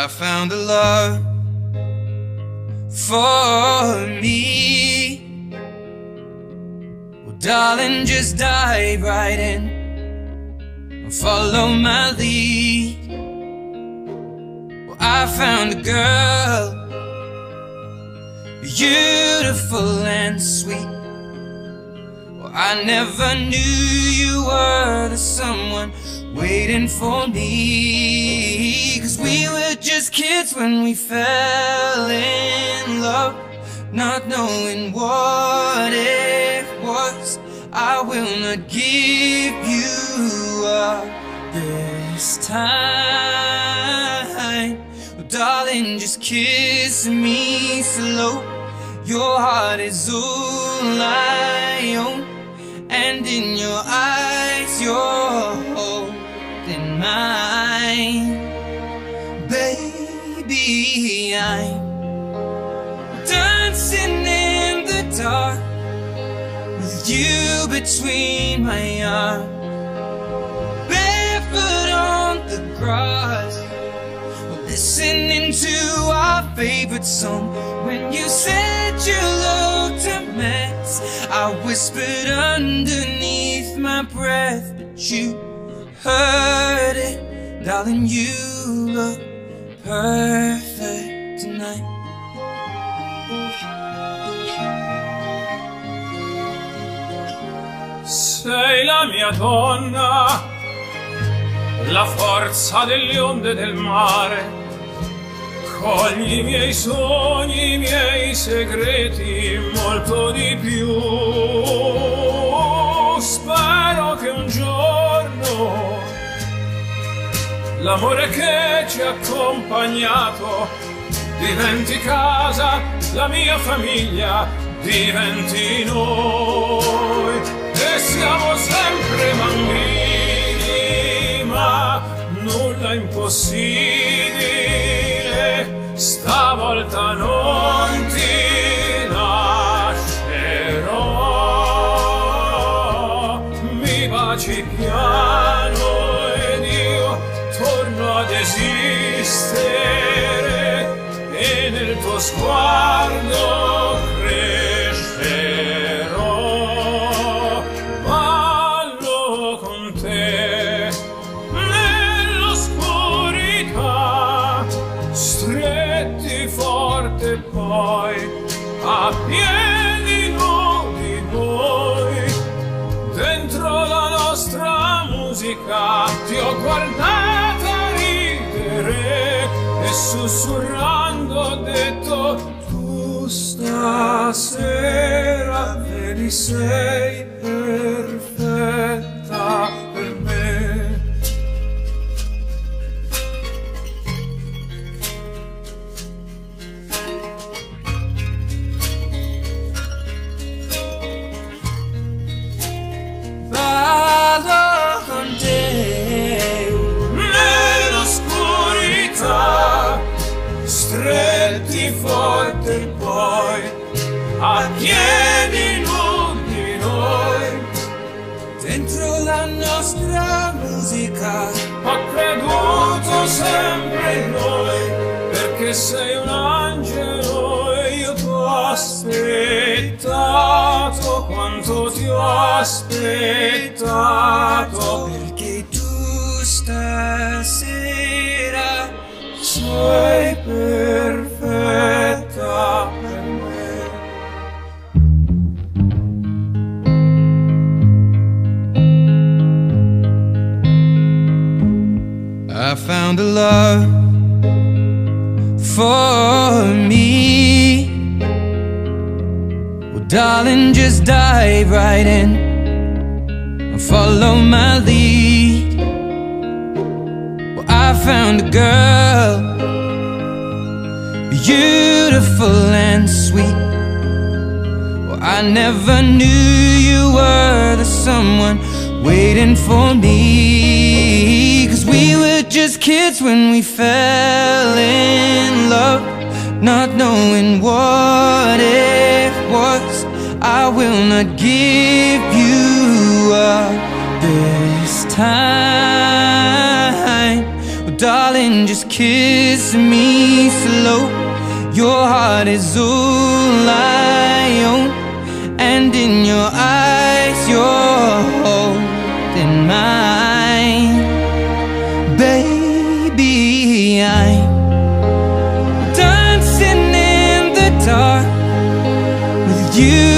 I found a love for me. Well, darling, just dive right in and follow my lead. Well, I found a girl, beautiful and sweet. I never knew you were the someone waiting for me. Cause we were just kids when we fell in love, not knowing what it was. I will not give you up this time. Well, darling, just kiss me slow. Your heart is all I own, and in your eyes, you're holding mine. Baby, I'm dancing in the dark with you between my arms, barefoot on the grass, listening to our favorite song. When you said you looked I whispered underneath my breath, but you heard it, darling. You look perfect tonight. Sei la mia donna, la forza delle onde del mare. Cogli i miei sogni, i miei segreti, molto di più. Spero che un giorno l'amore che ci ha accompagnato diventi casa, la mia famiglia diventi noi e siamo sempre bambini ma nulla impossibile stavolta non ti lascerò mi baci piano ed io torno ad esistere e nel tuo sguardo a piedi nudi noi dentro la nostra musica ti ho guardata ridere e sussurrando ho detto tu stasera vedi sei aspettato Perché tu stasera sei perfetta per me I found a love for darling, just dive right in and follow my lead. Well, I found a girl, beautiful and sweet. Well, I never knew you were the someone waiting for me. Cause we were just kids when we fell in love, not knowing what it was. I will not give you up this time. Well, darling, just kiss me slow. Your heart is all I own, and in your eyes, you're holding mine. Baby, I'm dancing in the dark with you